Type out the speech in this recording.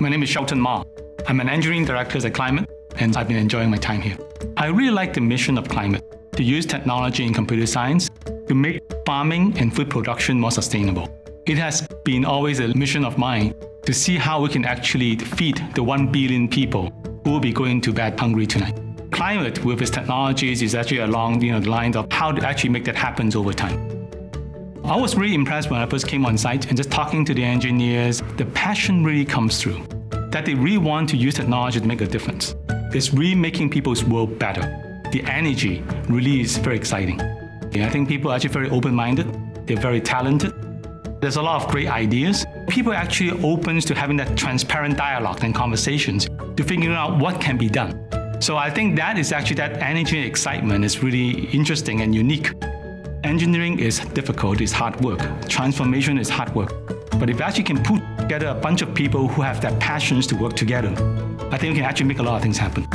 My name is Shelton Ma. I'm an engineering director at Climate, and I've been enjoying my time here. I really like the mission of Climate to use technology and computer science to make farming and food production more sustainable. It has been always a mission of mine to see how we can actually feed the 1 billion people who will be going to bed hungry tonight. Climate, with its technologies, is actually along you know, the lines of how to actually make that happen over time. I was really impressed when I first came on site and just talking to the engineers, the passion really comes through. That they really want to use technology to make a difference. It's really making people's world better. The energy really is very exciting. I think people are actually very open-minded. They're very talented. There's a lot of great ideas. People are actually open to having that transparent dialogue and conversations to figuring out what can be done. So I think that is actually that energy and excitement is really interesting and unique. Engineering is difficult, it's hard work. Transformation is hard work. But if you actually can put together a bunch of people who have that passions to work together, I think we can actually make a lot of things happen.